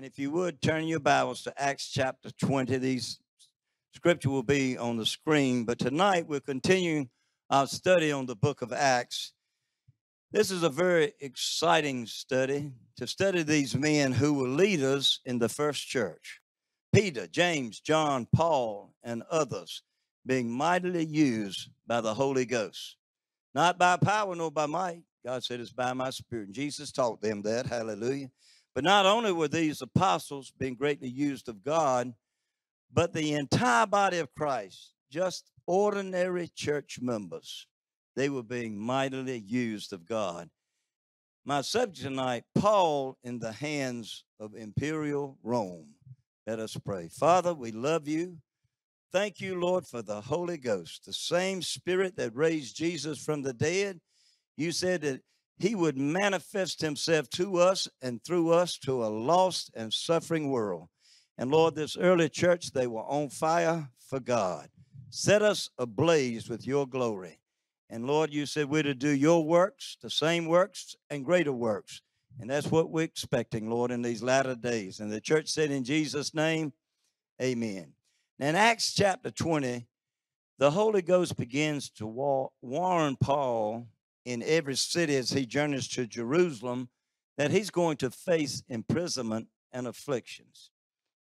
And if you would turn your Bibles to Acts chapter 20, these scripture will be on the screen. But tonight we're continuing our study on the book of Acts. This is a very exciting study to study these men who were leaders in the first church Peter, James, John, Paul, and others being mightily used by the Holy Ghost. Not by power nor by might. God said it's by my spirit. And Jesus taught them that. Hallelujah. But not only were these apostles being greatly used of God, but the entire body of Christ, just ordinary church members, they were being mightily used of God. My subject tonight, Paul in the hands of imperial Rome. Let us pray. Father, we love you. Thank you, Lord, for the Holy Ghost, the same Spirit that raised Jesus from the dead. You said that he would manifest himself to us and through us to a lost and suffering world. And Lord, this early church, they were on fire for God. Set us ablaze with your glory. And Lord, you said we're to do your works, the same works and greater works. And that's what we're expecting, Lord, in these latter days. And the church said, in Jesus' name, amen. Now, in Acts chapter 20, the Holy Ghost begins to warn Paul in every city as he journeys to Jerusalem that he's going to face imprisonment and afflictions.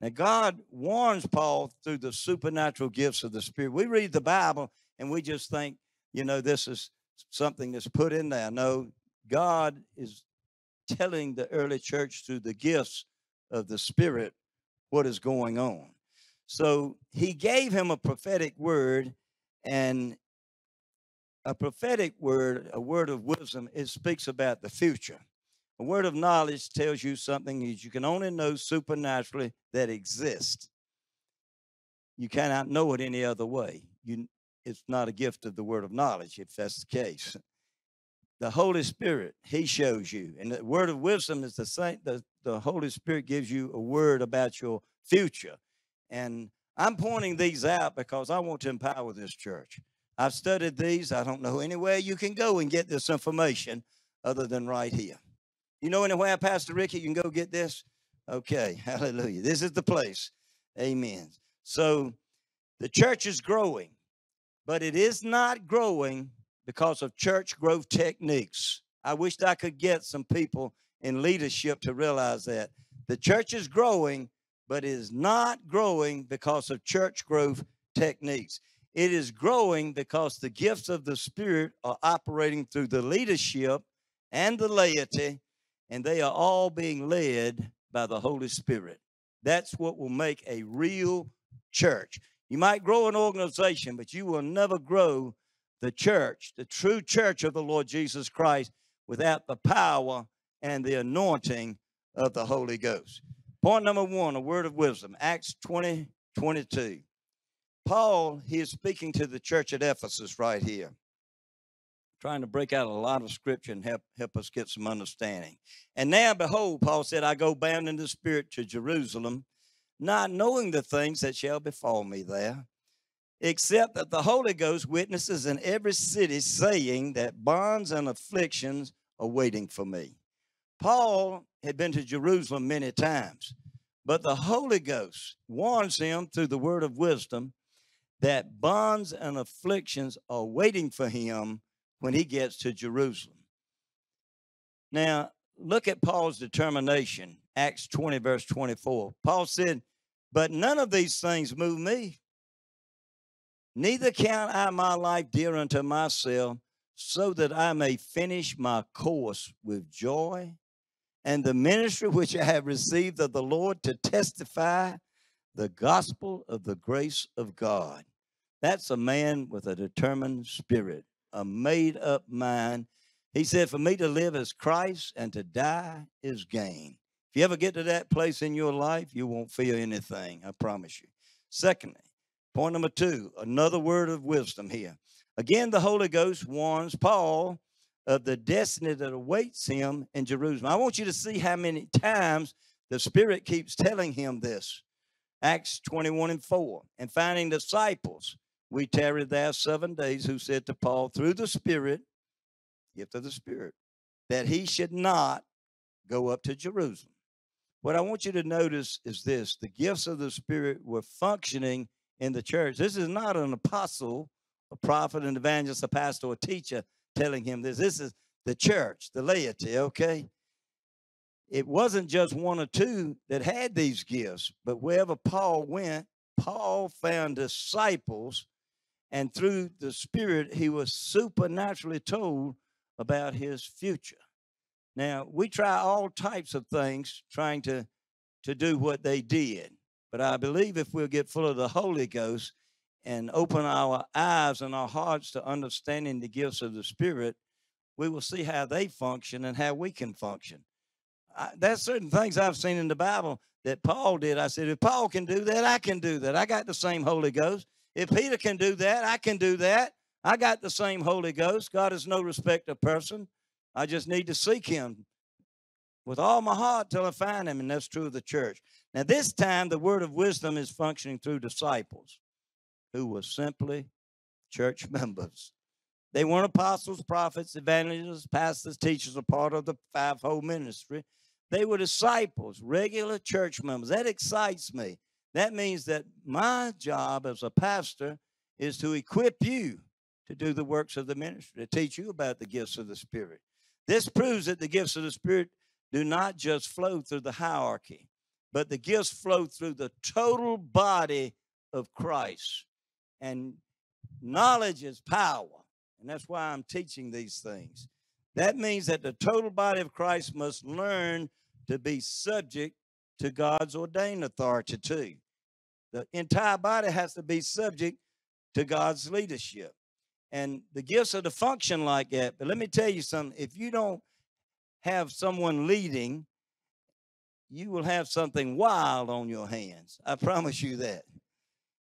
Now, God warns Paul through the supernatural gifts of the Spirit. We read the Bible and we just think, you know, this is something that's put in there. No, God is telling the early church through the gifts of the Spirit what is going on. So he gave him a prophetic word, and a prophetic word, a word of wisdom, it speaks about the future. A word of knowledge tells you something that you can only know supernaturally that exists. You cannot know it any other way. You, it's not a gift of the word of knowledge if that's the case. The Holy Spirit, He shows you. And the word of wisdom is the same. The, the Holy Spirit gives you a word about your future. And I'm pointing these out because I want to empower this church. I've studied these. I don't know anywhere you can go and get this information other than right here. You know anywhere, Pastor Ricky, you can go get this? Okay, hallelujah. This is the place. Amen. So the church is growing, but it is not growing because of church growth techniques. I wished I could get some people in leadership to realize that. The church is growing, but it is not growing because of church growth techniques. It is growing because the gifts of the Spirit are operating through the leadership and the laity and they are all being led by the Holy Spirit. That's what will make a real church. You might grow an organization, but you will never grow the church, the true church of the Lord Jesus Christ, without the power and the anointing of the Holy Ghost. Point number one, a word of wisdom, Acts 20, 22. Paul, he is speaking to the church at Ephesus right here trying to break out a lot of scripture and help, help us get some understanding. And now, behold, Paul said, I go bound in the spirit to Jerusalem, not knowing the things that shall befall me there, except that the Holy Ghost witnesses in every city, saying that bonds and afflictions are waiting for me. Paul had been to Jerusalem many times, but the Holy Ghost warns him through the word of wisdom that bonds and afflictions are waiting for him when he gets to Jerusalem. Now, look at Paul's determination, Acts 20, verse 24. Paul said, But none of these things move me. Neither count I my life dear unto myself, so that I may finish my course with joy and the ministry which I have received of the Lord to testify the gospel of the grace of God. That's a man with a determined spirit a made up mind. He said, For me to live as Christ and to die is gain. If you ever get to that place in your life, you won't feel anything, I promise you. Secondly, point number two, another word of wisdom here. Again, the Holy Ghost warns Paul of the destiny that awaits him in Jerusalem. I want you to see how many times the Spirit keeps telling him this. Acts 21 and 4. And finding disciples we tarried there seven days, who said to Paul, through the Spirit, gift of the Spirit, that he should not go up to Jerusalem. What I want you to notice is this the gifts of the Spirit were functioning in the church. This is not an apostle, a prophet, an evangelist, a pastor, a teacher telling him this. This is the church, the laity, okay? It wasn't just one or two that had these gifts, but wherever Paul went, Paul found disciples, and through the Spirit, he was supernaturally told about his future. Now, we try all types of things trying to, to do what they did. But I believe if we'll get full of the Holy Ghost and open our eyes and our hearts to understanding the gifts of the Spirit, we will see how they function and how we can function. I, there's certain things I've seen in the Bible that Paul did. I said, if Paul can do that, I can do that. I got the same Holy Ghost. If Peter can do that, I can do that. I got the same Holy Ghost. God is no respect of person. I just need to seek him with all my heart till I find him, and that's true of the church. Now, this time, the word of wisdom is functioning through disciples who were simply church members. They weren't apostles, prophets, evangelists, pastors, teachers, a part of the fivefold ministry. They were disciples, regular church members. That excites me. That means that my job as a pastor is to equip you to do the works of the ministry, to teach you about the gifts of the Spirit. This proves that the gifts of the Spirit do not just flow through the hierarchy, but the gifts flow through the total body of Christ. And knowledge is power. And that's why I'm teaching these things. That means that the total body of Christ must learn to be subject to God's ordained authority too. The entire body has to be subject to God's leadership. And the gifts are to function like that. But let me tell you something if you don't have someone leading, you will have something wild on your hands. I promise you that.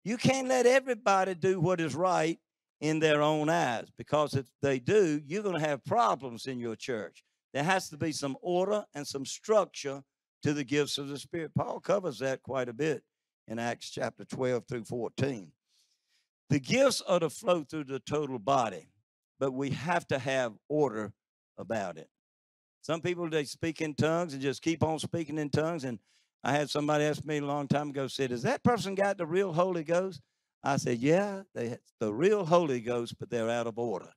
You can't let everybody do what is right in their own eyes because if they do, you're going to have problems in your church. There has to be some order and some structure to the gifts of the Spirit. Paul covers that quite a bit in Acts chapter 12 through 14. The gifts are to flow through the total body, but we have to have order about it. Some people they speak in tongues and just keep on speaking in tongues. And I had somebody ask me a long time ago, said, "Has that person got the real Holy Ghost?" I said, "Yeah, they the real Holy Ghost, but they're out of order."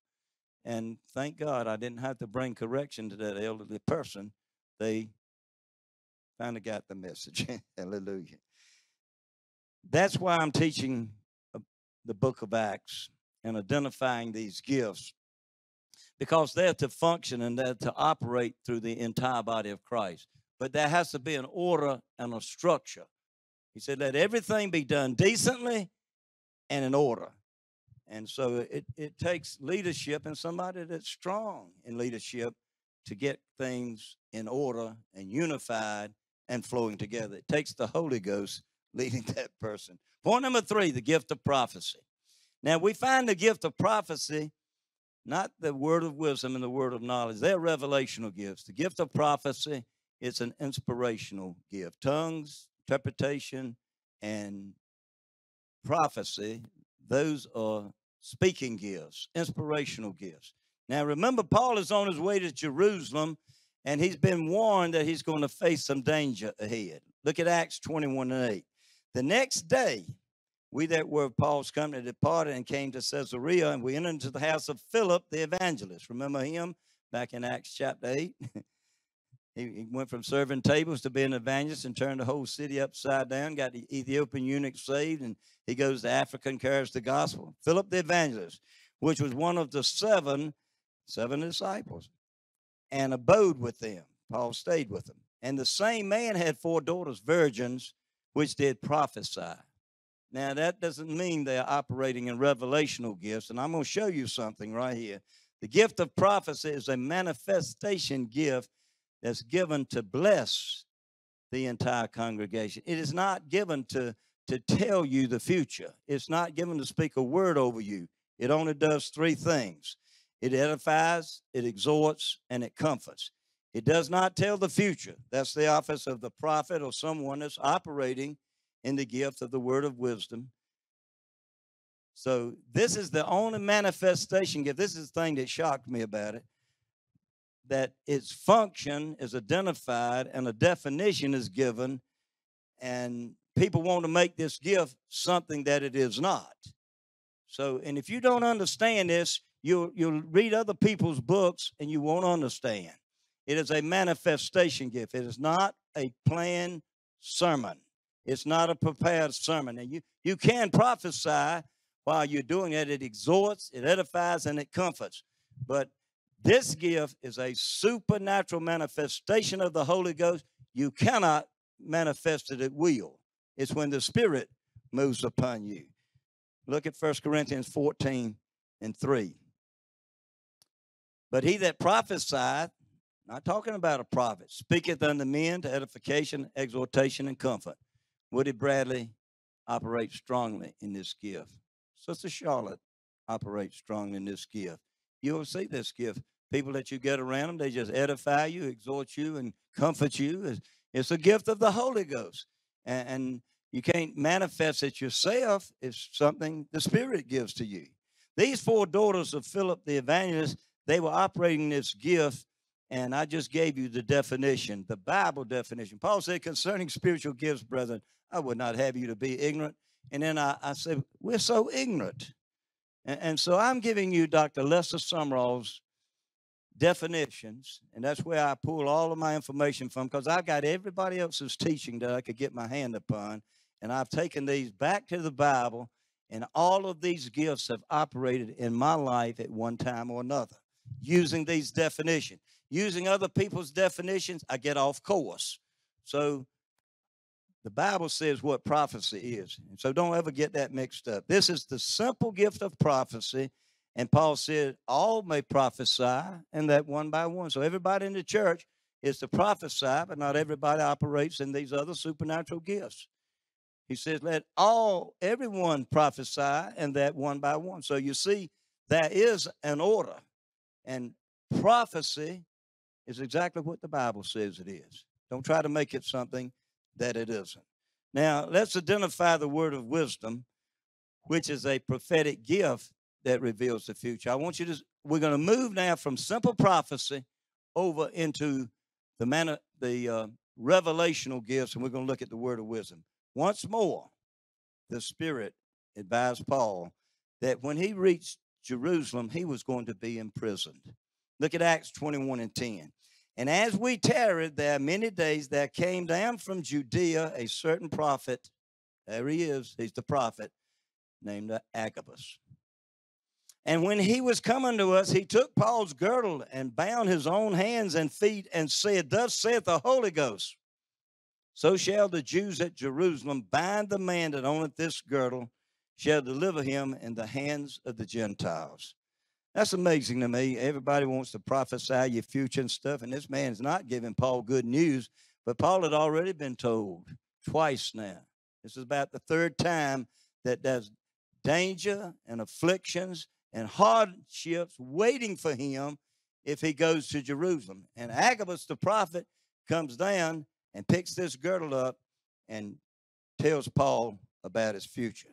And thank God I didn't have to bring correction to that elderly person. They kind of got the message. Hallelujah. That's why I'm teaching the book of Acts and identifying these gifts because they're to function and they're to operate through the entire body of Christ. But there has to be an order and a structure. He said, let everything be done decently and in order. And so it, it takes leadership and somebody that's strong in leadership to get things in order and unified and flowing together. It takes the Holy Ghost leading that person. Point number three the gift of prophecy. Now, we find the gift of prophecy not the word of wisdom and the word of knowledge. They're revelational gifts. The gift of prophecy is an inspirational gift. Tongues, interpretation, and prophecy, those are speaking gifts, inspirational gifts. Now, remember, Paul is on his way to Jerusalem, and he's been warned that he's going to face some danger ahead. Look at Acts 21 and 8. The next day, we that were of Paul's company departed and came to Caesarea, and we entered into the house of Philip the evangelist. Remember him back in Acts chapter 8? he, went from serving tables to being an evangelist and turned the whole city upside down, got the Ethiopian eunuch saved, and he goes to Africa and carries the gospel. Philip the evangelist, which was one of the seven, seven disciples, and abode with them. Paul stayed with them. And the same man had four daughters, virgins, which did prophesy. Now, that doesn't mean they're operating in revelational gifts. And I'm going to show you something right here. The gift of prophecy is a manifestation gift that's given to bless the entire congregation. It is not given to, to tell you the future, it's not given to speak a word over you. It only does three things it edifies, it exhorts, and it comforts. It does not tell the future. That's the office of the prophet or someone that's operating in the gift of the word of wisdom. So this is the only manifestation gift. This is the thing that shocked me about it. That its function is identified and a definition is given, and people want to make this gift something that it is not. So, and if you don't understand this, you'll you'll read other people's books and you won't understand. It is a manifestation gift. It is not a planned sermon. It's not a prepared sermon. And you, you can prophesy while you're doing it. It exhorts, it edifies, and it comforts. But this gift is a supernatural manifestation of the Holy Ghost. You cannot manifest it at will. It's when the Spirit moves upon you. Look at 1 Corinthians 14 and 3. But he that prophesieth, not talking about a prophet, speaketh unto men to edification, exhortation, and comfort. Woody Bradley operates strongly in this gift. Sister Charlotte operates strongly in this gift. You'll see this gift. People that you get around them, they just edify you, exhort you, and comfort you. It's a gift of the Holy Ghost. And you can't manifest it yourself. It's something the Spirit gives to you. These four daughters of Philip the evangelist, they were operating this gift, and I just gave you the definition, the Bible definition. Paul said, concerning spiritual gifts, brethren, I would not have you to be ignorant. And then I, I said, we're so ignorant. And, and so I'm giving you Dr. Lester Sumrall's definitions, and that's where I pull all of my information from because I've got everybody else's teaching that I could get my hand upon, and I've taken these back to the Bible, and all of these gifts have operated in my life at one time or another using these definitions. Using other people's definitions, I get off course. So the Bible says what prophecy is. And so don't ever get that mixed up. This is the simple gift of prophecy and Paul said, all may prophesy, and that one by one. So everybody in the church is to prophesy, but not everybody operates in these other supernatural gifts. He says, let all, everyone prophesy, and that one by one. So you see, there is an order. And prophecy is exactly what the Bible says it is. Don't try to make it something that it isn't. Now, let's identify the word of wisdom, which is a prophetic gift that reveals the future. I want you to, we're going to move now from simple prophecy over into the man, the uh, revelational gifts, and we're going to look at the word of wisdom. Once more, the Spirit advised Paul that when he reached Jerusalem, he was going to be imprisoned. Look at Acts 21 and 10. And as we tarried there many days, there came down from Judea a certain prophet. There he is, he's the prophet, named Agabus and when he was coming to us, he took Paul's girdle and bound his own hands and feet and said, Thus saith the Holy Ghost, so shall the Jews at Jerusalem bind the man that owneth this girdle, shall deliver him in the hands of the Gentiles. That's amazing to me. Everybody wants to prophesy your future and stuff, and this man's not giving Paul good news, but Paul had already been told twice now. This is about the third time that there's danger and afflictions and hardships waiting for him if he goes to Jerusalem. And mm-hmm. Agabus the prophet comes down and picks this girdle up and tells Paul about his future.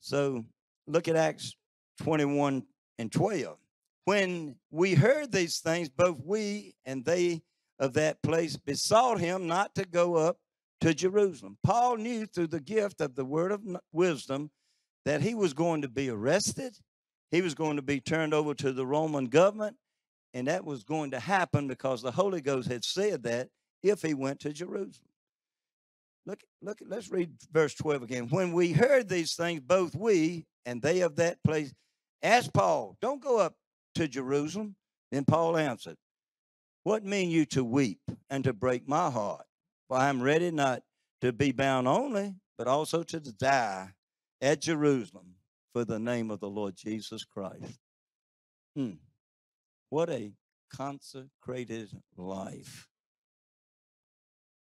So look at Acts 21 and 12. When we heard these things, both we and they of that place besought him not to go up to Jerusalem. Paul knew through the gift of the word of wisdom that he was going to be arrested he was going to be turned over to the Roman government, and that was going to happen because the Holy Ghost had said that if he went to Jerusalem. Look, look, let's read verse 12 again. When we heard these things, both we and they of that place asked Paul, Don't go up to Jerusalem. Then Paul answered, What mean you to weep and to break my heart? For I am ready not to be bound only, but also to die at Jerusalem for the name of the Lord Jesus Christ. Hmm. What a consecrated life.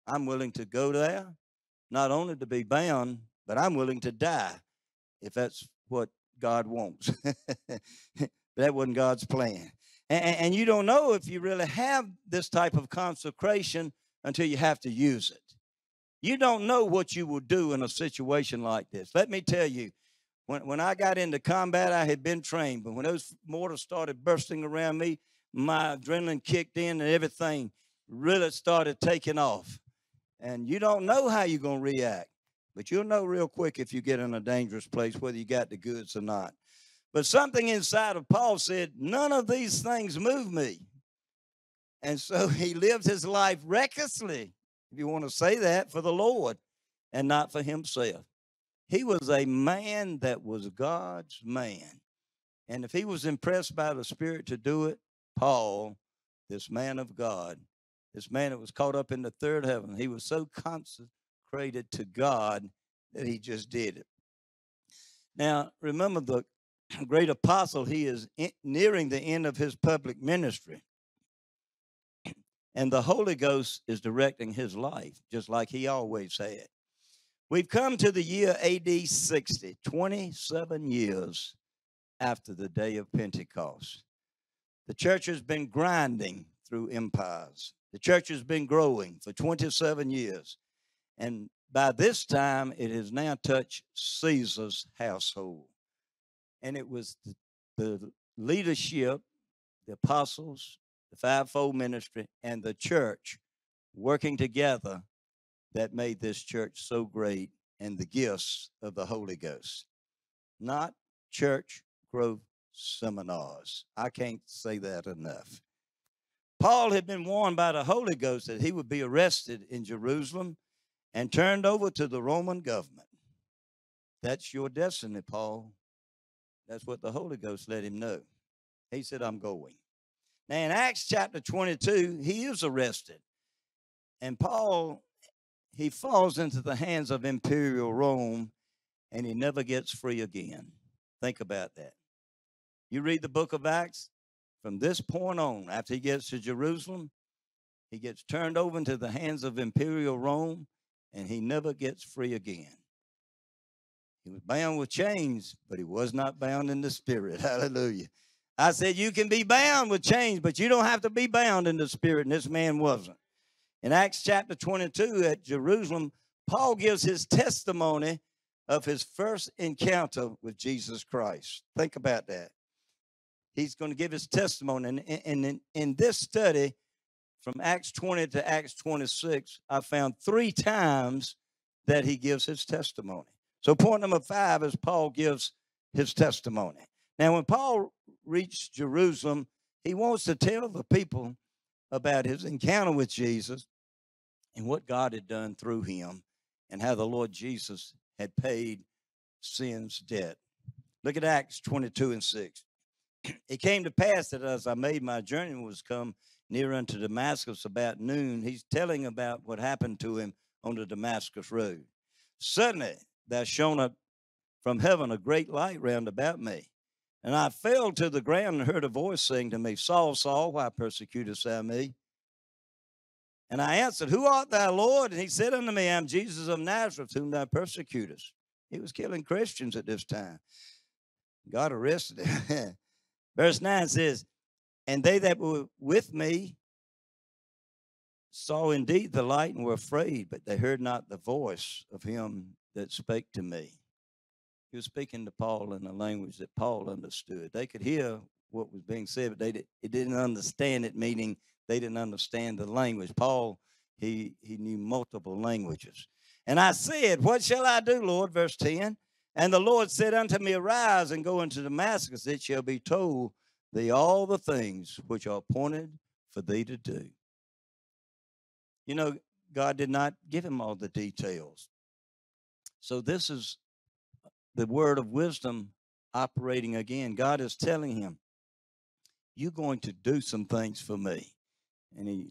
I'm willing to go there, not only to be bound, but I'm willing to die if that's what God wants. that wasn't God's plan. And, and, you don't know if you really have this type of consecration until you have to use it. You don't know what you will do in a situation like this. Let me tell you, when, when I got into combat, I had been trained, but when those mortars started bursting around me, my adrenaline kicked in and everything really started taking off. And you don't know how you're going to react, but you'll know real quick if you get in a dangerous place whether you got the goods or not. But something inside of Paul said, None of these things move me. And so he lived his life recklessly, if you want to say that, for the Lord and not for himself. He was a man that was God's man. And if he was impressed by the Spirit to do it, Paul, this man of God, this man that was caught up in the third heaven, he was so consecrated to God that he just did it. Now, remember the great apostle, he is nearing the end of his public ministry. And the Holy Ghost is directing his life, just like he always had. We've come to the year AD 60, 27 years after the day of Pentecost. The church has been grinding through empires. The church has been growing for 27 years. And by this time, it has now touched Caesar's household. And it was the, the leadership, the apostles, the fivefold ministry, and the church working together that made this church so great and the gifts of the Holy Ghost. Not church growth seminars. I can't say that enough. Paul had been warned by the Holy Ghost that he would be arrested in Jerusalem and turned over to the Roman government. That's your destiny, Paul. That's what the Holy Ghost let him know. He said, I'm going. Now, in Acts chapter 22, he is arrested. And Paul, he falls into the hands of imperial Rome and he never gets free again. Think about that. You read the book of Acts, from this point on, after he gets to Jerusalem, he gets turned over into the hands of imperial Rome and he never gets free again. He was bound with chains, but he was not bound in the spirit. Hallelujah. I said, You can be bound with chains, but you don't have to be bound in the spirit. And this man wasn't. In Acts chapter 22 at Jerusalem, Paul gives his testimony of his first encounter with Jesus Christ. Think about that. He's going to give his testimony. And, in, in this study, from Acts 20 to Acts 26, I found three times that he gives his testimony. So, point number five is Paul gives his testimony. Now, when Paul reached Jerusalem, he wants to tell the people about his encounter with Jesus and what God had done through him and how the Lord Jesus had paid sin's debt. Look at Acts 22 and 6. It came to pass that as I made my journey was come near unto Damascus about noon, he's telling about what happened to him on the Damascus road. Suddenly there shone up from heaven a great light round about me. And I fell to the ground and heard a voice saying to me, Saul, Saul, why persecutest thou me? And I answered, Who art thou, Lord? And he said unto me, I'm Jesus of Nazareth, whom thou persecutest. He was killing Christians at this time. God arrested him. Verse 9 says, And they that were with me saw indeed the light and were afraid, but they heard not the voice of him that spake to me. He was speaking to Paul in a language that Paul understood. They could hear what was being said, but they did, it didn't understand it, meaning they didn't understand the language. Paul, he, he knew multiple languages. And I said, What shall I do, Lord? Verse 10. And the Lord said unto me, Arise and go into Damascus. It shall be told thee all the things which are appointed for thee to do. You know, God did not give him all the details. So this is the word of wisdom operating again. God is telling him, You're going to do some things for me. And he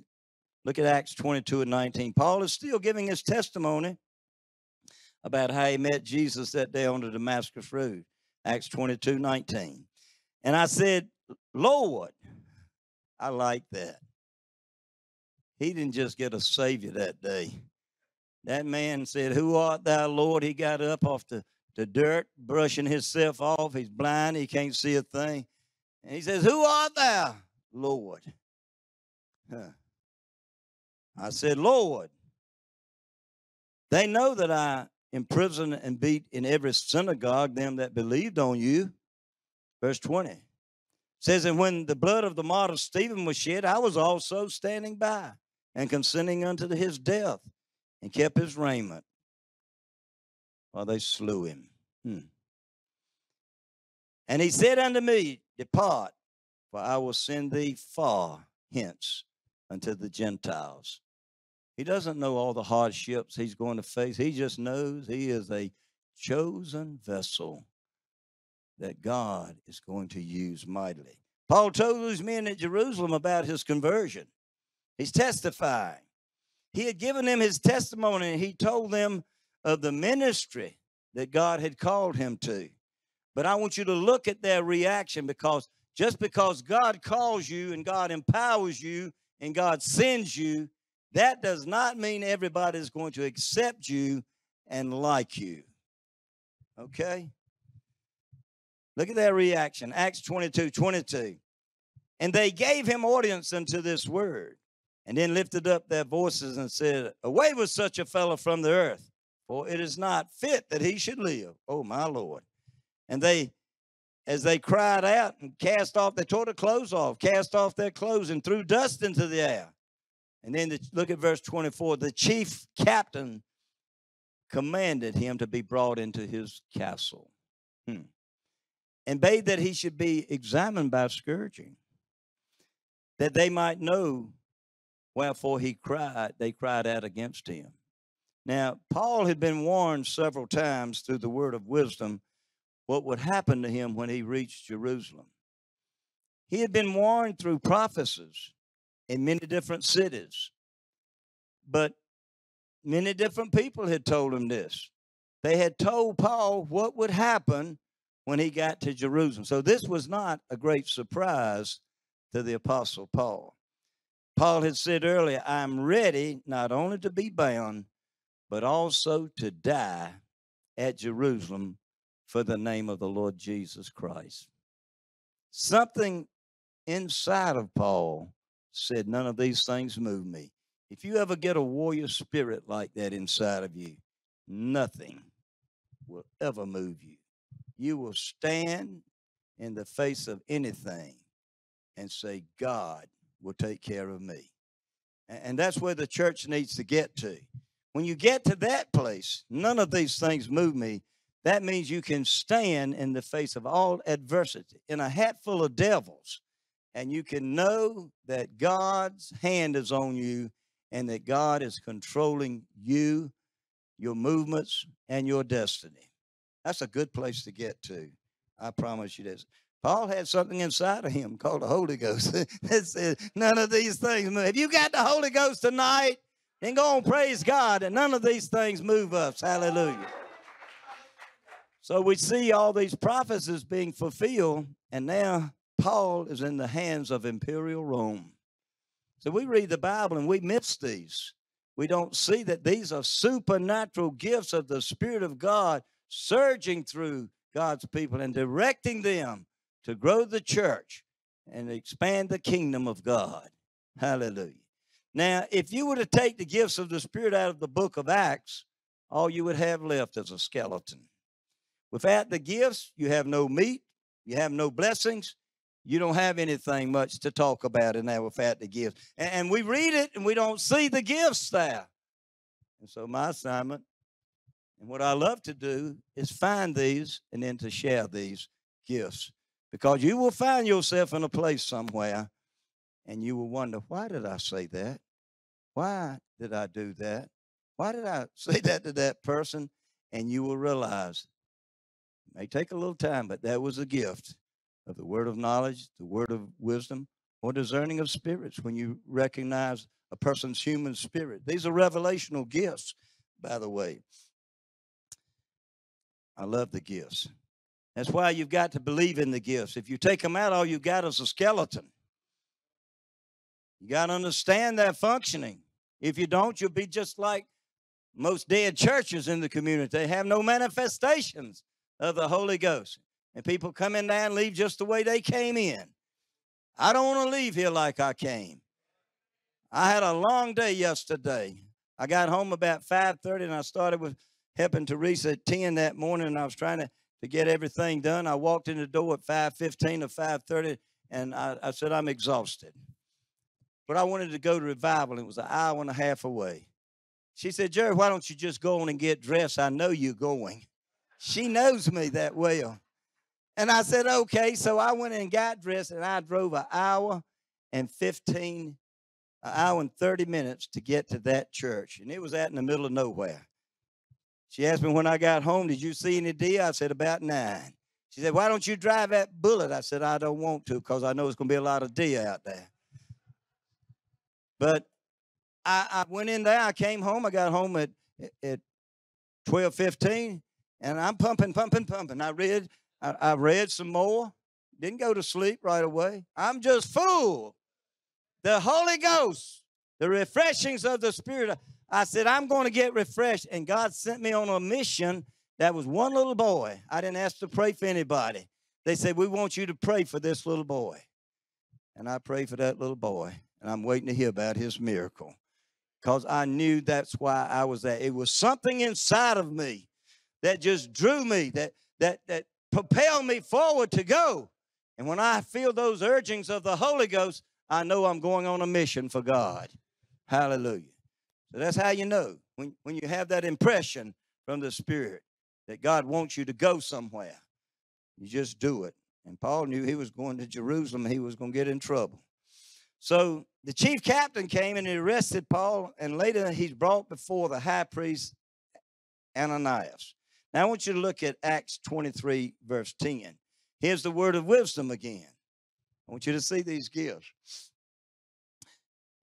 look at Acts 22 and 19. Paul is still giving his testimony about how he met Jesus that day on the Damascus Road. Acts 22, 19. And I said, Lord, I like that. He didn't just get a savior that day. That man said, Who art thou, Lord? He got up off the the dirt, brushing himself off. He's blind, he can't see a thing. And he says, Who art thou, Lord? I said, Lord, they know that I imprison and beat in every synagogue them that believed on you. Verse 20. says, And when the blood of the martyr Stephen was shed, I was also standing by and consenting unto his death and kept his raiment while they slew him. Hmm. And he said unto me, Depart, for I will send thee far hence unto the Gentiles. He doesn't know all the hardships he's going to face. He just knows he is a chosen vessel that God is going to use mightily. Paul told those men at Jerusalem about his conversion. He's testifying. He had given them his testimony and he told them of the ministry that God had called him to. But I want you to look at their reaction because just because God calls you and God empowers you and God sends you, that does not mean everybody is going to accept you and like you. Okay? Look at their reaction. Acts 22 22. And they gave him audience unto this word, and then lifted up their voices and said, Away with such a fellow from the earth, for it is not fit that he should live. Oh, my Lord. And they, as they cried out and cast off, they tore the clothes off, cast off their clothes, and threw dust into the air. And then the, look at verse 24. The chief captain commanded him to be brought into his castle hmm. and bade that he should be examined by scourging, that they might know wherefore he cried, they cried out against him. Now, Paul had been warned several times through the word of wisdom what would happen to him when he reached Jerusalem. He had been warned through prophecies in many different cities, but many different people had told him this. They had told Paul what would happen when he got to Jerusalem. So this was not a great surprise to the Apostle Paul. Paul had said earlier, I'm ready not only to be bound, but also to die at Jerusalem for the name of the Lord Jesus Christ. Something inside of Paul said, None of these things move me. If you ever get a warrior spirit like that inside of you, nothing will ever move you. You will stand in the face of anything and say, God will take care of me. And that's where the church needs to get to. When you get to that place, none of these things move me that means you can stand in the face of all adversity in a hat full of devils, and you can know that God's hand is on you and that God is controlling you, your movements, and your destiny. That's a good place to get to. I promise you this. Paul had something inside of him called the Holy Ghost that said, None of these things move. If you got the Holy Ghost tonight, then go and praise God, and none of these things move us. Hallelujah. So we see all these prophecies being fulfilled, and now Paul is in the hands of imperial Rome. So we read the Bible and we miss these. We don't see that these are supernatural gifts of the Spirit of God surging through God's people and directing them to grow the church and expand the kingdom of God. Hallelujah. Now, if you were to take the gifts of the Spirit out of the book of Acts, all you would have left is a skeleton. Without the gifts, you have no meat, you have no blessings, you don't have anything much to talk about in there without the gifts. And we read it and we don't see the gifts there. And so, my assignment and what I love to do is find these and then to share these gifts because you will find yourself in a place somewhere and you will wonder, why did I say that? Why did I do that? Why did I say that to that person? And you will realize may take a little time, but that was a gift of the word of knowledge, the word of wisdom, or discerning of spirits when you recognize a person's human spirit. These are revelational gifts, by the way. I love the gifts. That's why you've got to believe in the gifts. If you take them out, all you got is a skeleton. You got to understand their functioning. If you don't, you'll be just like most dead churches in the community. They have no manifestations of the Holy Ghost. And people come in there and leave just the way they came in. I don't want to leave here like I came. I had a long day yesterday. I got home about 5:30 and I started with helping Teresa at 10 that morning and I was trying to, to get everything done. I walked in the door at 5:15 or 5:30 and I, I said, I'm exhausted. But I wanted to go to revival, it was an hour and a half away. She said, Jerry, why don't you just go on and get dressed? I know you're going. She knows me that well. And I said, okay. So I went and got dressed, and I drove an hour and 15, an hour and 30 minutes to get to that church. And it was out in the middle of nowhere. She asked me when I got home, did you see any deer? I said, about nine. She said, why don't you drive that bullet? I said, I don't want to because I know it's going to be a lot of deer out there. But I, I went in there. I came home. I got home at, at 12, 15, and I'm pumping, pumping, pumping. I read, I, I read some more. Didn't go to sleep right away. I'm just full. The Holy Ghost, the refreshings of the Spirit. I said, I'm going to get refreshed. And God sent me on a mission that was one little boy. I didn't ask to pray for anybody. They said, We want you to pray for this little boy. And I prayed for that little boy. And I'm waiting to hear about his miracle because I knew that's why I was there. It was something inside of me that just drew me, that that that propelled me forward to go. And when I feel those urgings of the Holy Ghost, I know I'm going on a mission for God. Hallelujah. So that's how you know when, when you have that impression from the Spirit that God wants you to go somewhere. You just do it. And Paul knew he was going to Jerusalem, he was going to get in trouble. So the chief captain came and he arrested Paul, and later he's brought before the high priest Ananias. Now I want you to look at Acts 23, verse 10. Here's the word of wisdom again. I want you to see these gifts.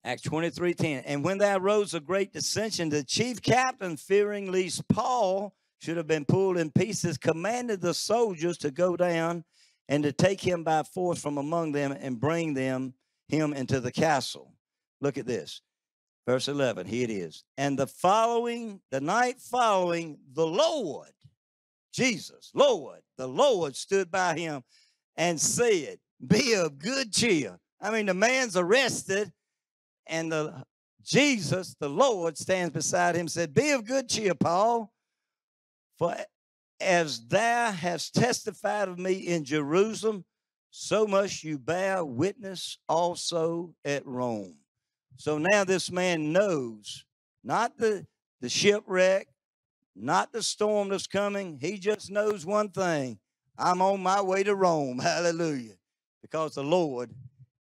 Acts 23, 10. And when there arose a great dissension, the chief captain, fearing lest Paul should have been pulled in pieces, commanded the soldiers to go down and to take him by force from among them and bring them him into the castle. Look at this. Verse 11, here it is. And the following, the night following, the Lord, Jesus, Lord, the Lord stood by him and said, Be of good cheer. I mean, the man's arrested, and the Jesus, the Lord, stands beside him, said, Be of good cheer, Paul, for as thou hast testified of me in Jerusalem, so must you bear witness also at Rome. So now this man knows not the, the shipwreck, not the storm that's coming. He just knows one thing I'm on my way to Rome. Hallelujah. Because the Lord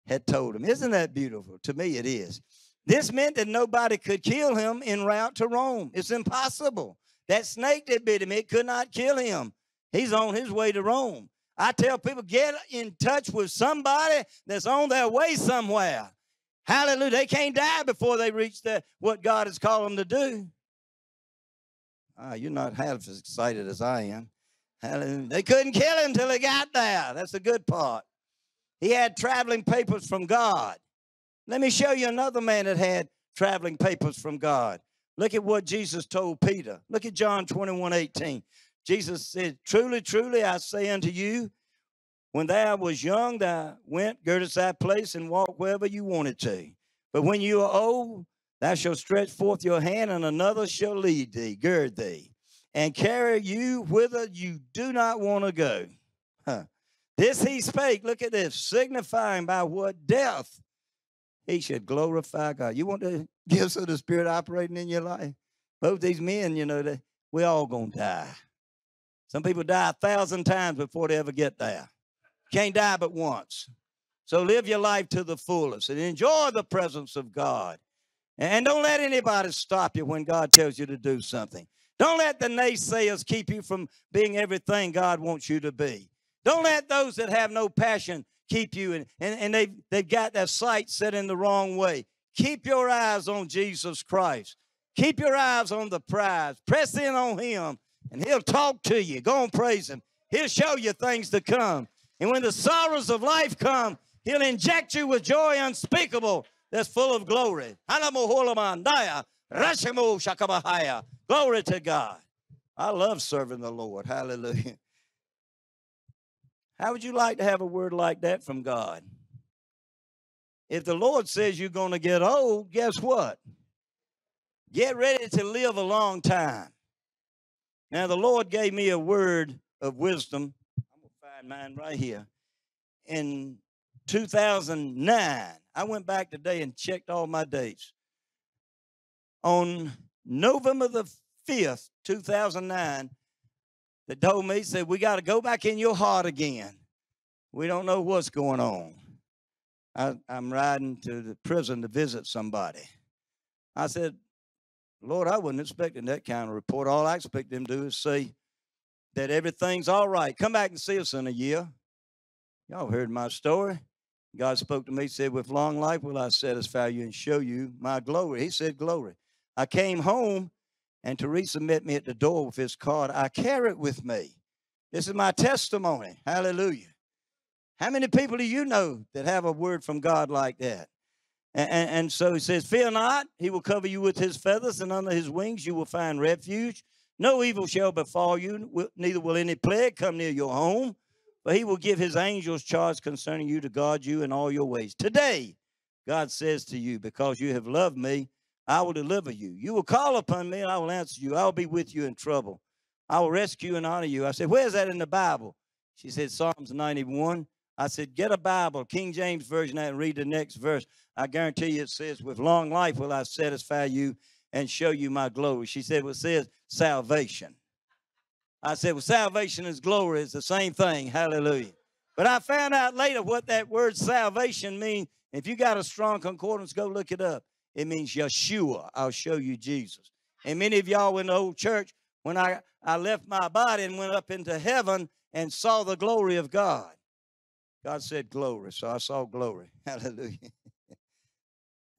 had told him. Isn't that beautiful? To me, it is. This meant that nobody could kill him en route to Rome. It's impossible. That snake that bit him, it could not kill him. He's on his way to Rome. I tell people, get in touch with somebody that's on their way somewhere. Hallelujah. They can't die before they reach the, what God has called them to do. Ah, you're not half as excited as I am. They couldn't kill him till he got there. That's the good part. He had traveling papers from God. Let me show you another man that had traveling papers from God. Look at what Jesus told Peter. Look at John 21 18. Jesus said, Truly, truly, I say unto you, when thou was young, thou went, girdest thy place, and walked wherever you wanted to. But when you are old, thou shalt stretch forth your hand, and another shall lead thee, gird thee, and carry you whither you do not want to go. Huh. This he spake, look at this, signifying by what death he should glorify God. You want the gifts of the Spirit operating in your life? Both these men, you know, they, we all gonna die. Some people die a thousand times before they ever get there. Can't die but once. So live your life to the fullest and enjoy the presence of God. And don't let anybody stop you when God tells you to do something. Don't let the naysayers keep you from being everything God wants you to be. Don't let those that have no passion keep you and, and, and they've, they've got their sight set in the wrong way. Keep your eyes on Jesus Christ. Keep your eyes on the prize. Press in on him and he'll talk to you. Go and praise him. He'll show you things to come. And when the sorrows of life come, he'll inject you with joy unspeakable that's full of glory. Glory to God. I love serving the Lord. Hallelujah. How would you like to have a word like that from God? If the Lord says you're going to get old, guess what? Get ready to live a long time. Now, the Lord gave me a word of wisdom. I'm going to find mine right here. In 2009. I went back today and checked all my dates. On November the 5th, 2009, they told me, said, We got to go back in your heart again. We don't know what's going on. I, I'm riding to the prison to visit somebody. I said, Lord, I wasn't expecting that kind of report. All I expect them to do is say that everything's all right. Come back and see us in a year. Y'all heard my story. God spoke to me, said, With long life will I satisfy you and show you my glory. He said, Glory. I came home and Teresa met me at the door with his card. I carry it with me. This is my testimony. Hallelujah. How many people do you know that have a word from God like that? And, and, and, so he says, Fear not, he will cover you with his feathers, and under his wings you will find refuge. No evil shall befall you, neither will any plague come near your home. But he will give his angels charge concerning you to guard you in all your ways. Today, God says to you, Because you have loved me, I will deliver you. You will call upon me, and I will answer you. I will be with you in trouble. I will rescue and honor you. I said, Where's that in the Bible? She said, Psalms 91. I said, Get a Bible, King James Version, and read the next verse. I guarantee you it says, With long life will I satisfy you and show you my glory. She said, Well, it says salvation. I said, Well, salvation is glory. It's the same thing. Hallelujah. But I found out later what that word salvation means. If you got a strong concordance, go look it up. It means Yeshua. I'll show you Jesus. And many of y'all in the old church, when I, I left my body and went up into heaven and saw the glory of God. God said glory, so I saw glory. Hallelujah.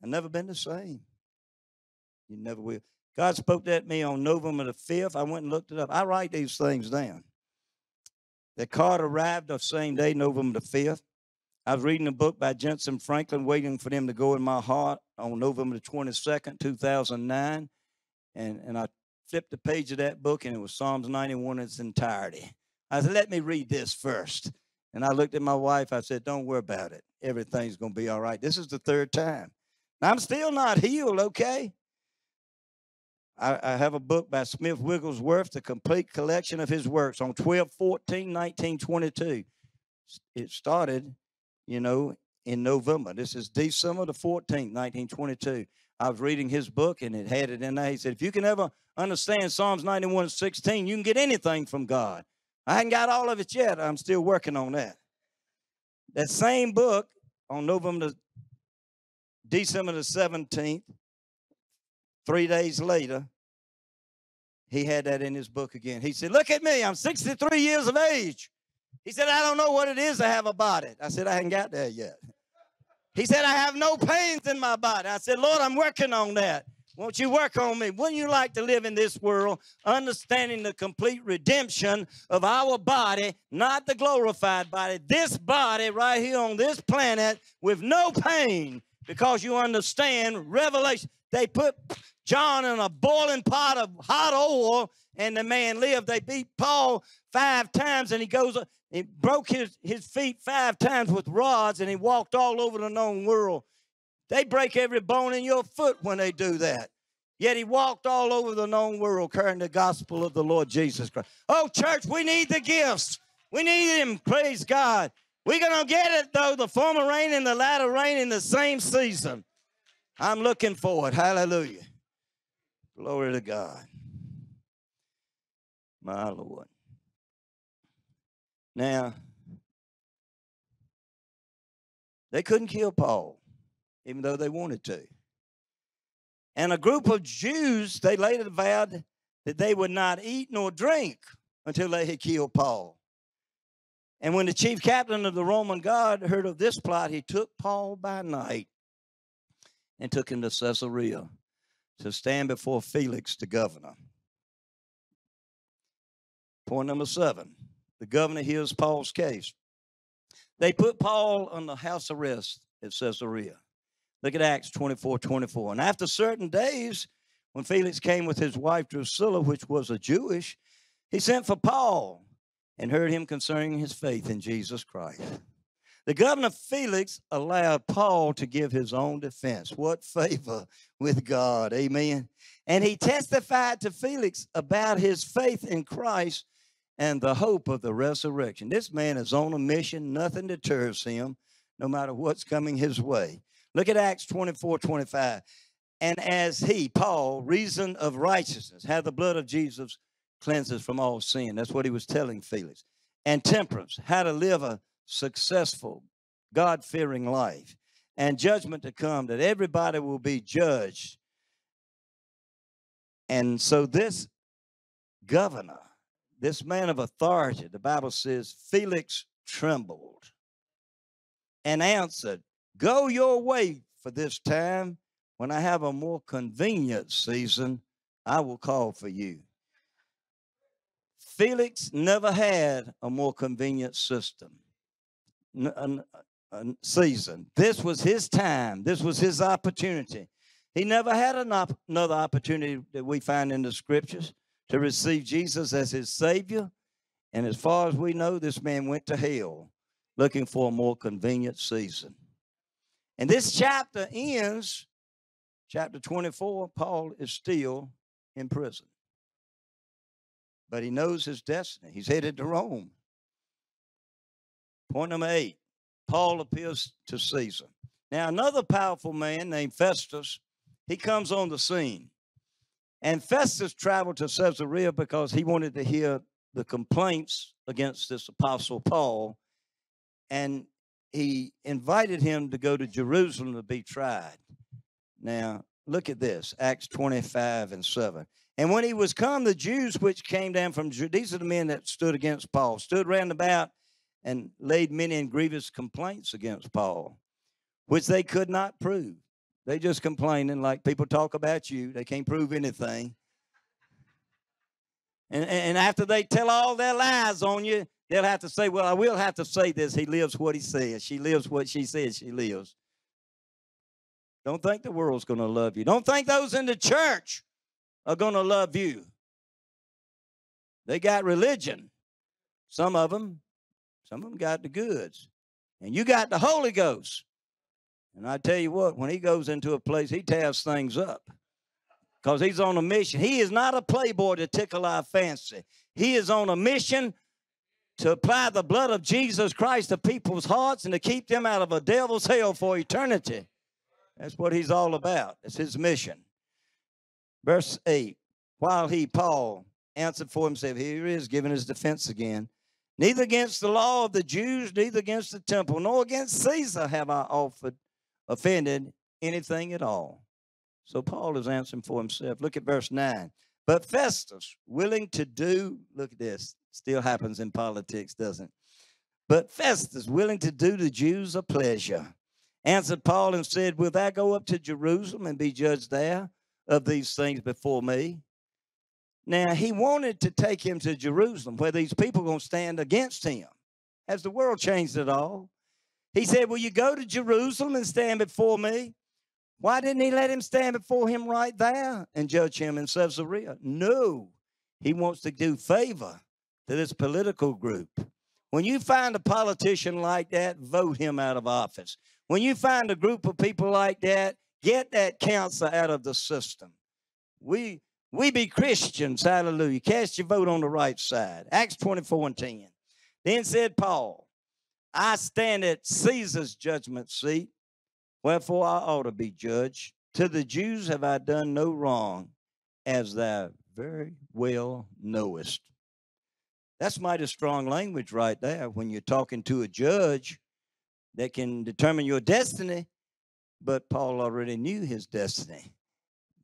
I've never been the same. You never will. God spoke that to me on November the 5th. I went and looked it up. I write these things down. The card arrived the same day, November the 5th. I was reading a book by Jentezen Franklin, waiting for them to go in my heart on November the 22nd, 2009. And, and I flipped the page of that book, and it was Psalms 91 in its entirety. I said, let me read this first. And I looked at my wife. I said, Don't worry about it. Everything's going to be all right. This is the third time. Now, I'm still not healed, okay? I, I, have a book by Smith Wigglesworth, the complete collection of his works on 12 14 1922. It started, you know, in November. This is December the 14th, 1922. I was reading his book and it had it in there. He said, If you can ever understand Psalms 91 16, you can get anything from God. I hadn't got all of it yet. I'm still working on that. That same book on November, the, December the 17th, three days later, he had that in his book again. He said, Look at me, I'm 63 years of age. He said, I don't know what it is to have a body. I said, I haven't got there yet. He said, I have no pains in my body. I said, Lord, I'm working on that. Won't you work on me? Wouldn't you like to live in this world understanding the complete redemption of our body, not the glorified body, this body right here on this planet with no pain because you understand revelation. They put John in a boiling pot of hot oil and the man lived. They beat Paul five times and he goes, he broke his, his feet five times with rods and he walked all over the known world. They break every bone in your foot when they do that. Yet he walked all over the known world carrying the gospel of the Lord Jesus Christ. Oh, church, we need the gifts. We need him. Praise God. We're going to get it, though, the former rain and the latter rain in the same season. I'm looking for it. Hallelujah. Glory to God. My Lord. Now, they couldn't kill Paul even though they wanted to. And a group of Jews, they later vowed that they would not eat nor drink until they had killed Paul. And when the chief captain of the Roman guard heard of this plot, he took Paul by night and took him to Caesarea to stand before Felix, the governor. Point number seven the governor hears Paul's case. They put Paul on the house arrest at Caesarea. Look at Acts 24 24. And after certain days, when Felix came with his wife Drusilla, which was a Jewish, he sent for Paul and heard him concerning his faith in Jesus Christ. The governor Felix allowed Paul to give his own defense. What favor with God. Amen. And he testified to Felix about his faith in Christ and the hope of the resurrection. This man is on a mission, nothing deters him no matter what's coming his way. Look at Acts 24 25. And as he, Paul, reason of righteousness, had the blood of Jesus cleanses from all sin. That's what he was telling Felix. And temperance, how to live a successful, God fearing life. And judgment to come, that everybody will be judged. And so this governor, this man of authority, the Bible says, Felix trembled and answered, Go your way for this time. When I have a more convenient season, I will call for you. Felix never had a more convenient system, season. This was his time. This was his opportunity. He never had another opportunity that we find in the scriptures to receive Jesus as his Savior. And as far as we know, this man went to hell looking for a more convenient season. And this chapter ends, chapter 24, Paul is still in prison. But he knows his destiny. He's headed to Rome. Point number eight Paul appeals to Caesar. Now, another powerful man named Festus, he comes on the scene. And Festus traveled to Caesarea because he wanted to hear the complaints against this apostle Paul. And he invited him to go to Jerusalem to be tried. Now, look at this Acts 25 and 7. And when he was come, the Jews which came down from Judea, these are the men that stood against Paul, stood round about and laid many and grievous complaints against Paul, which they could not prove. They just complaining like people talk about you. They can't prove anything. And, and after they tell all their lies on you, they'll have to say, Well, I will have to say this. He lives what he says. She lives what she says she lives. Don't think the world's going to love you. Don't think those in the church are going to love you. They got religion. Some of them, some of them got the goods. And you got the Holy Ghost. And I tell you what, when he goes into a place, he tears things up because he's on a mission. He is not a playboy to tickle our fancy. He is on a mission to apply the blood of Jesus Christ to people's hearts and to keep them out of a devil's hell for eternity. That's what he's all about. It's his mission. Verse 8 While he, Paul, answered for himself, here he is giving his defense again. Neither against the law of the Jews, neither against the temple, nor against Caesar have I offered offended anything at all. So Paul is answering for himself. Look at verse 9. But Festus, willing to do, look at this, still happens in politics, doesn't it? But Festus, willing to do the Jews a pleasure, answered Paul and said, Will thou go up to Jerusalem and be judged there of these things before me? Now, he wanted to take him to Jerusalem where these people going to stand against him. Has the world changed at all? He said, Will you go to Jerusalem and stand before me? Why didn't he let him stand before him right there and judge him in Caesarea? No, he wants to do favor to this political group. When you find a politician like that, vote him out of office. When you find a group of people like that, get that counselor out of the system. We we be Christians, hallelujah. Cast your vote on the right side. Acts 24 and 10. Then said Paul, I stand at Caesar's judgment seat, wherefore I ought to be judged. To the Jews have I done no wrong, as thou very well knowest. That's mighty strong language right there when you're talking to a judge that can determine your destiny. But Paul already knew his destiny.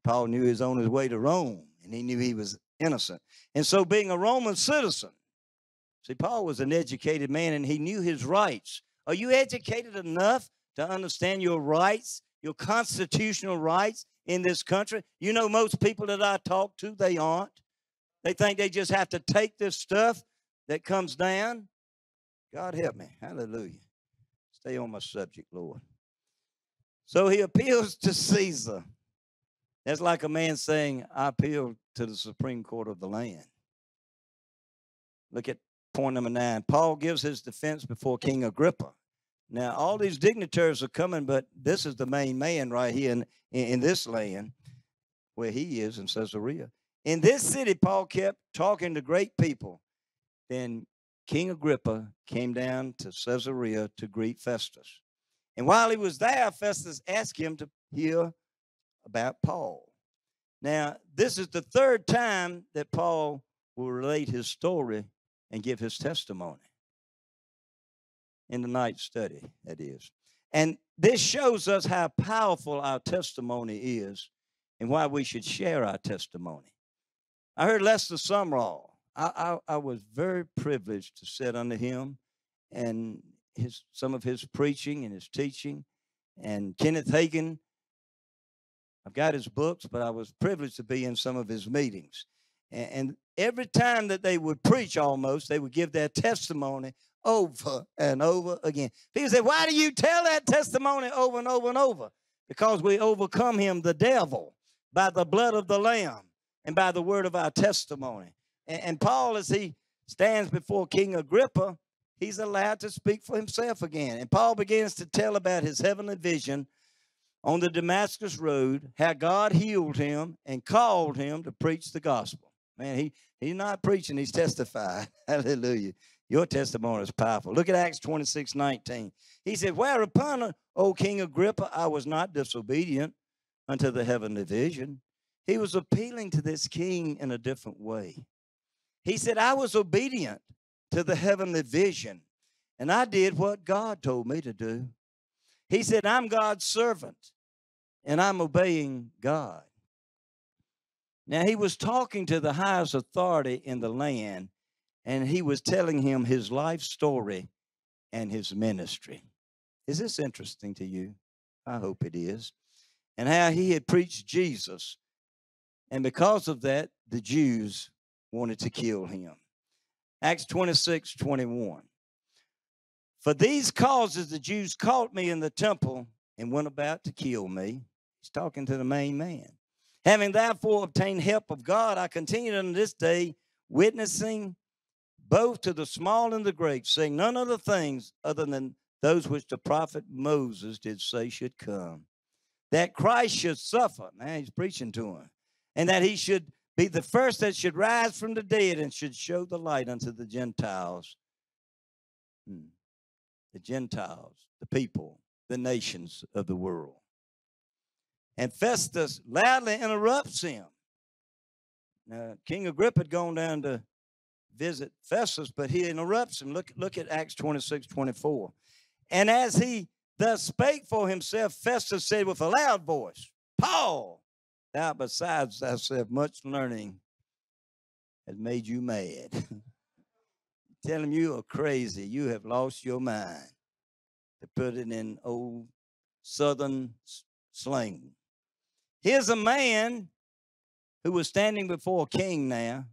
Paul knew he was on his way to Rome and he knew he was innocent. And so, being a Roman citizen, See, Paul was an educated man and he knew his rights. Are you educated enough to understand your rights, your constitutional rights in this country? You know, most people that I talk to, they aren't. They think they just have to take this stuff that comes down. God help me. Hallelujah. Stay on my subject, Lord. So he appeals to Caesar. That's like a man saying, I appeal to the Supreme Court of the land. Look at point number nine. Paul gives his defense before King Agrippa. Now, all these dignitaries are coming, but this is the main man right here in, in this land where he is in Caesarea. In this city, Paul kept talking to great people. Then King Agrippa came down to Caesarea to greet Festus. And while he was there, Festus asked him to hear about Paul. Now, this is the third time that Paul will relate his story and give his testimony in the night study, that is. And this shows us how powerful our testimony is and why we should share our testimony. I heard Lester Sumrall. I, I, I was very privileged to sit under him and his some of his preaching and his teaching. And Kenneth Hagin, I've got his books, but I was privileged to be in some of his meetings. And, and every time that they would preach almost, they would give their testimony over and over again. People say, Why do you tell that testimony over and over and over? Because we overcome him, the devil, by the blood of the Lamb and by the word of our testimony. And, and Paul, as he stands before King Agrippa, he's allowed to speak for himself again. And Paul begins to tell about his heavenly vision on the Damascus Road, how God healed him and called him to preach the gospel. Man, he, he's not preaching, he's testifying. Hallelujah. Your testimony is powerful. Look at Acts 26 19. He said, Whereupon, O King Agrippa, I was not disobedient unto the heavenly vision. He was appealing to this king in a different way. He said, I was obedient to the heavenly vision, and I did what God told me to do. He said, I'm God's servant, and I'm obeying God. Now, he was talking to the highest authority in the land and he was telling him his life story and his ministry. Is this interesting to you? I hope it is. And how he had preached Jesus. And because of that, the Jews wanted to kill him. Acts 26 21. For these causes, the Jews caught me in the temple and went about to kill me. He's talking to the main man. Having therefore obtained help of God, I continued unto this day, witnessing both to the small and the great, saying none other things other than those which the prophet Moses did say should come. That Christ should suffer. Now he's preaching to him. And that he should be the first that should rise from the dead and should show the light unto the Gentiles. Hmm. The Gentiles, the people, the nations of the world. And Festus loudly interrupts him. Now, King Agrippa had gone down to visit Festus, but he interrupts him. Look, look at Acts 26, 24. And as he thus spake for himself, Festus said with a loud voice, Paul, thou besides thyself much learning has made you mad. Tell him you are crazy. You have lost your mind. To put it in old southern slang. Here's a man who was standing before a king now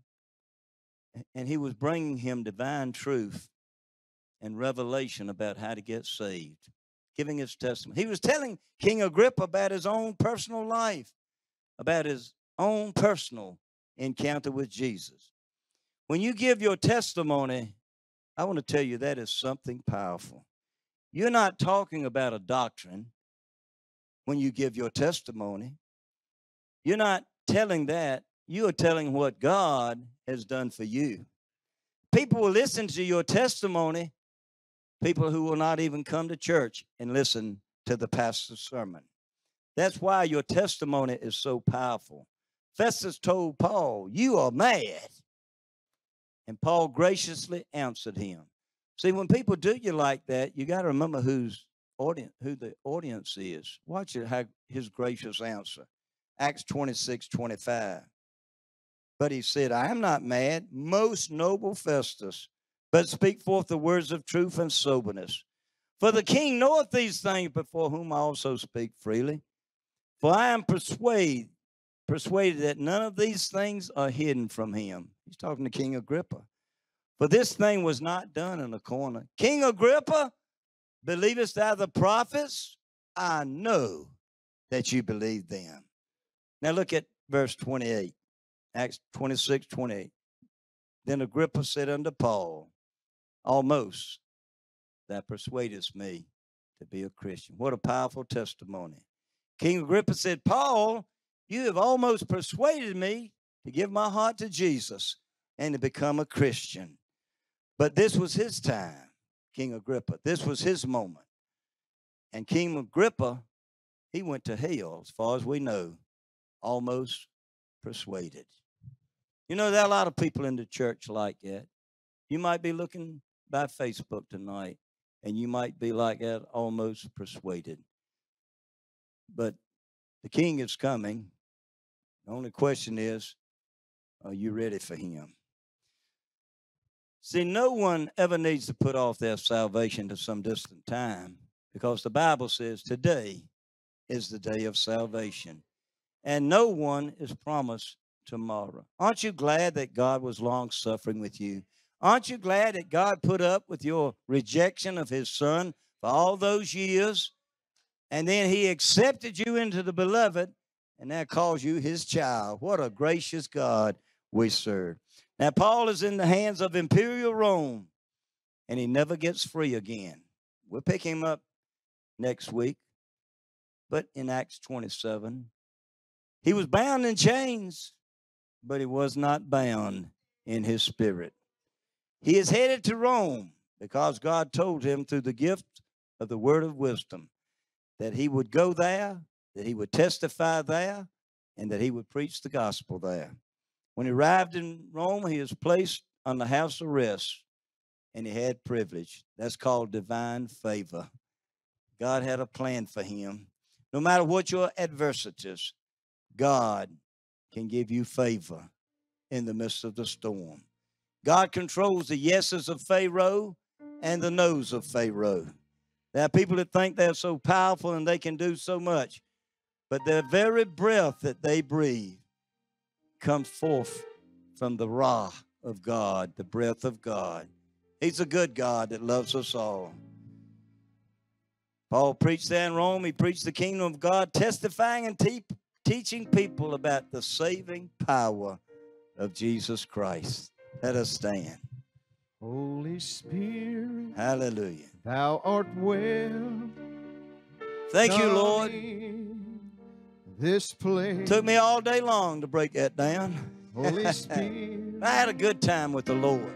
and he was bringing him divine truth and revelation about how to get saved, giving his testimony. He was telling King Agrippa about his own personal life, about his own personal encounter with Jesus. When you give your testimony, I want to tell you that is something powerful. You're not talking about a doctrine when you give your testimony. You're not telling that. You are telling what God has done for you. People will listen to your testimony, people who will not even come to church and listen to the pastor's sermon. That's why your testimony is so powerful. Festus told Paul, You are mad. And Paul graciously answered him. See, when people do you like that, you got to remember who's audience, who the audience is. Watch it, how his gracious answer. Acts 26, 25. But he said, I am not mad, most noble Festus, but speak forth the words of truth and soberness. For the king knoweth these things before whom I also speak freely. For I am persuaded, persuaded that none of these things are hidden from him. He's talking to King Agrippa. For this thing was not done in a corner. King Agrippa, believest thou the prophets? I know that you believe them. Now look at verse 28. Acts 26, 28. Then Agrippa said unto Paul, Almost thou persuadest me to be a Christian. What a powerful testimony. King Agrippa said, Paul, you have almost persuaded me to give my heart to Jesus and to become a Christian. But this was his time, King Agrippa. This was his moment. And King Agrippa, he went to hell, as far as we know, almost persuaded. You know, there are a lot of people in the church like that. You might be looking by Facebook tonight, and you might be like that, almost persuaded. But the king is coming. The only question is, are you ready for him? See, no one ever needs to put off their salvation to some distant time because the Bible says today is the day of salvation. And no one is promised tomorrow. Aren't you glad that God was long suffering with you? Aren't you glad that God put up with your rejection of his son for all those years? And then he accepted you into the beloved and now calls you his child. What a gracious God we serve. Now, Paul is in the hands of Imperial Rome and he never gets free again. We'll pick him up next week. But in Acts 27, he was bound in chains, but he was not bound in his spirit. He is headed to Rome because God told him through the gift of the word of wisdom that he would go there, that he would testify there, and that he would preach the gospel there. When he arrived in Rome, he was placed under house arrest and he had privilege. That's called divine favor. God had a plan for him. No matter what your adversities, God can give you favor in the midst of the storm. God controls the yeses of Pharaoh and the noes of Pharaoh. There are people that think they're so powerful and they can do so much, but their very breath that they breathe comes forth from the ruach of God, the breath of God. He's a good God that loves us all. Paul preached there in Rome. He preached the kingdom of God, testifying and te- teaching people about the saving power of Jesus Christ. Let us stand. Holy Spirit, Hallelujah. thou art well. Thank you, Lord. This place. Took me all day long to break that down. Holy Spirit, I had a good time with the Lord.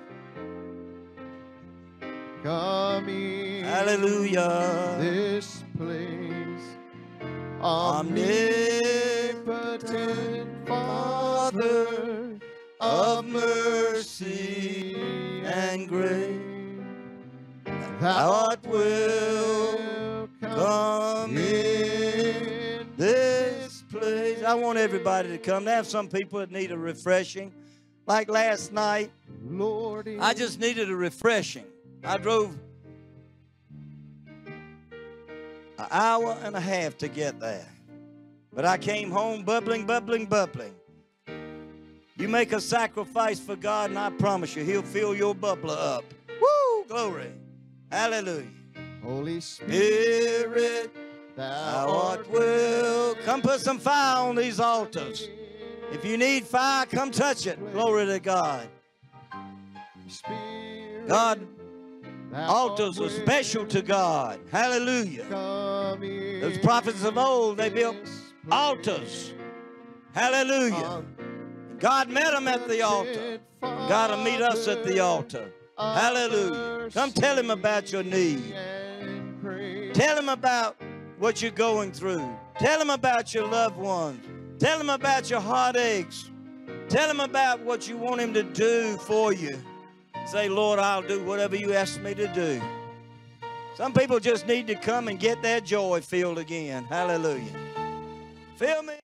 come in Hallelujah. this place. Father of mercy and grace, thou art will come in this place. I want everybody to come. They have some people that need a refreshing. Like last night, Lord, I just needed a refreshing. I drove an hour and a half to get there. But I came home bubbling, bubbling, bubbling. You make a sacrifice for God, and I promise you, He'll fill your bubbler up. Woo! Glory. Hallelujah. Holy Spirit, thou art will. Come put some fire on these altars. If you need fire, come touch it. Glory to God. God, altars are special to God. Hallelujah. Those prophets of old, they built altars. Hallelujah. God met them at the altar. God will meet us at the altar. Hallelujah. Come tell him about your need. Tell him about what you're going through. Tell him about your loved ones. Tell him about your heartaches. Tell him about what you want him to do for you. Say, Lord, I'll do whatever you ask me to do. Some people just need to come and get their joy filled again. Hallelujah. Fill me.